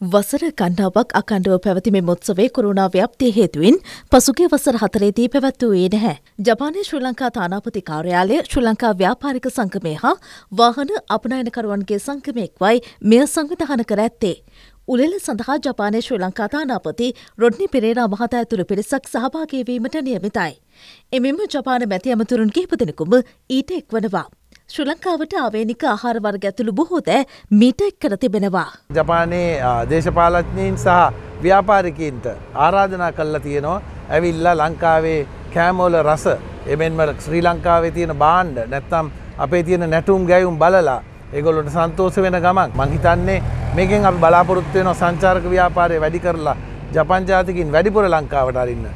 වසර කණ්ඩාවක් අකණ්ඩුව පැවතිමේ මොත්සවේ කොරුණා ව්‍යප්තිය හේතුවෙන් පසුගේ වසර හතරේදී පැවැත්වූයේ නැහැ. ජපානය ශ්‍රී ලංකා තානාපති කාර්යාලය ශ්‍රී ලංකා ව්‍යාපාරික සංකමය හා වාහන අපනයනකරුවන්ගේ සංකමයෙක්වයි මෙය සංවිධාන කර ඇත්තේ. උලෙල සඳහා ජපානය ශ්‍රී ලංකා තානාපති රොඩ්නි පෙරේරා මහතා ඇතුළ පිරිසක් සහභාගයවීමට නියමිතයි. එමෙම ජපාන මැති ඇමතුරුන් කිහිප දෙනෙකුම ඊට එක් වනවා. ශ්‍ර ලංකාවට ආවේනික ආහාරවර්ග ඇතුළු බොහෝ දෑ මීට එක් කර තිබෙනවා. ජපානයේ දේශපාලඥයින් සහ ව්‍යාපාරිකීන්ට ආරාධනා කල්ලා තියෙනවා ඇවිල්ලා ලංකාවේ කෑමෝල රස එමෙන්ම ශ්‍රී ලංකාවේ තියෙන බාණ්ඩ නැත්තම් අපේ තියෙන නැටුම් ගැයුම් බලලා ඒගොල්ලොට සන්තෝෂ වෙන ගමන් මං හිතන්නේ මේකෙන් අපි බලාපොරොත්තු වෙනවා සංචාරක ව්‍යාපාරය වැඩි කරලා ජපන් ජාතිකින් වැඩිපුර ලංකාවට අරින්න.